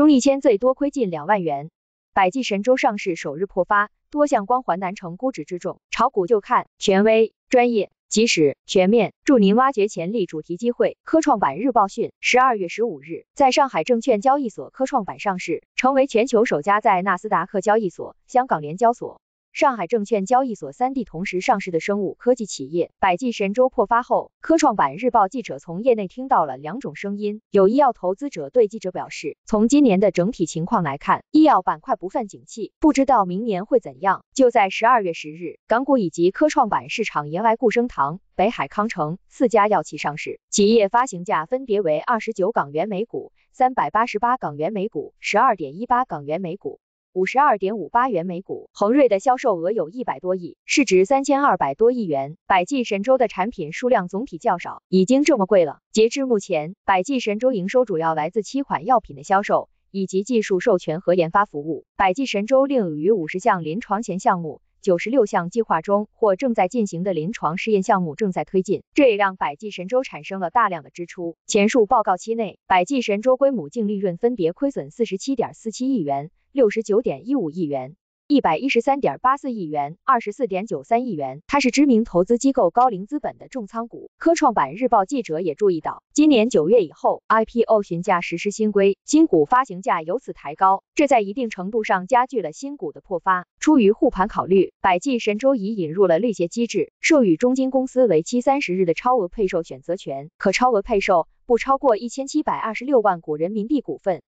中一千最多亏近两万元。百济神州上市首日破发，多项光环难成估值之重，炒股就看权威、专业、及时、全面，助您挖掘潜力。主题机会：科创板日报讯，十二月十五日，在上海证券交易所科创板上市，成为全球首家在纳斯达克交易所、香港联交所。上海证券交易所三地同时上市的生物科技企业百济神州破发后，科创板日报记者从业内听到了两种声音。有医药投资者对记者表示，从今年的整体情况来看，医药板块不算景气，不知道明年会怎样。就在十二月十日，港股以及科创板市场迎来固生堂、北海康城四家药企上市，企业发行价分别为二十九港元每股、三百八十八港元每股、十二点一八港元每股。五十二点五八元每股，恒瑞的销售额有一百多亿，市值三千二百多亿元。百济神州的产品数量总体较少，已经这么贵了。截至目前，百济神州营收主要来自七款药品的销售以及技术授权和研发服务。百济神州另有逾五十项临床前项目。九十六项计划中或正在进行的临床试验项目正在推进，这也让百济神州产生了大量的支出。前述报告期内，百济神州归母净利润分别亏损四十七点四七亿元、六十九点一五亿元。一百一十三点八四亿元，二十四点九三亿元。它是知名投资机构高瓴资本的重仓股。科创板日报记者也注意到，今年九月以后，IPO 询价实施新规，新股发行价由此抬高，这在一定程度上加剧了新股的破发。出于护盘考虑，百济神州已引入了类协机制，授予中金公司为期三十日的超额配售选择权，可超额配售不超过一千七百二十六万股人民币股份。